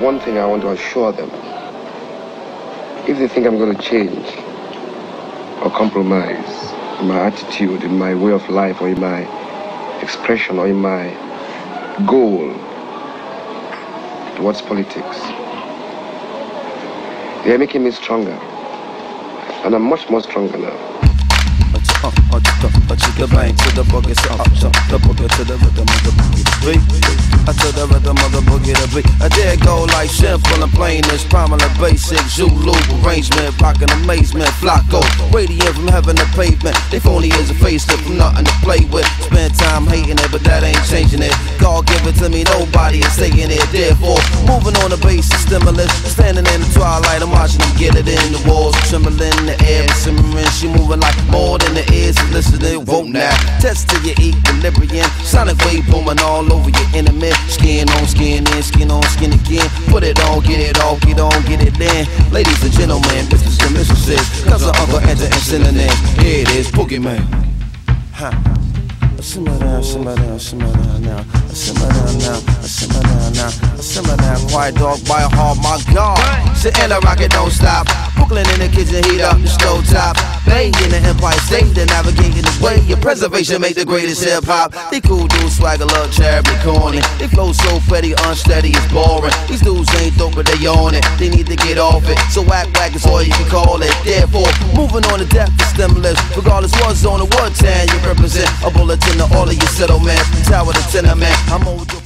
one thing I want to assure them. If they think I'm going to change or compromise in my attitude, in my way of life, or in my expression, or in my goal towards politics, they are making me stronger. And I'm much more stronger now uh, uh, uh, uh, to the bang, to the boogie, so up, so the boogie, to the rhythm of the boogie, the beat. I to the rhythm of the boogie, the beat. I dare go like simple and plain as prominent basic Zulu arrangement, rockin' amazement, flocko, radiant from heaven to pavement. They phony as a facelift from nothing to play with. Spend time hating it, but that ain't changing it. God give it to me, nobody is taking it. Therefore, moving on the basis stimulus, standing in the twilight, I'm watching them get it in the walls, trembling in the air, simmering. She moving like more than the ears listening. Test to your equilibrium. Sonic wave booming all over your enemy. Skin on skin in, skin on skin again. Put it on, get it off, get on, get it in. Ladies and gentlemen, misters and mistresses. Of Uncle Enter and synonym. Here it is, Boogeyman. Huh. Simmer down, simmer down, simmer down now. Simmer down now, simmer down now. Simmer down, quiet dog by a heart, my God. Sit in the rocket, don't stop. Brooklyn in the kitchen, heat up the stove top. Bay in the Empire State, they're navigating the way. Your preservation make the greatest hip hop. They cool dudes, swagger, love, terribly corny. They flow so petty, unsteady, it's boring. These dudes ain't dope, but they on it. They need to get off it. So whack whack is all you can call it. Therefore, moving on to death is stimulus. Regardless what zone or what town you represent. A bulletin to all of your settlements. Tower to tenement. I'm for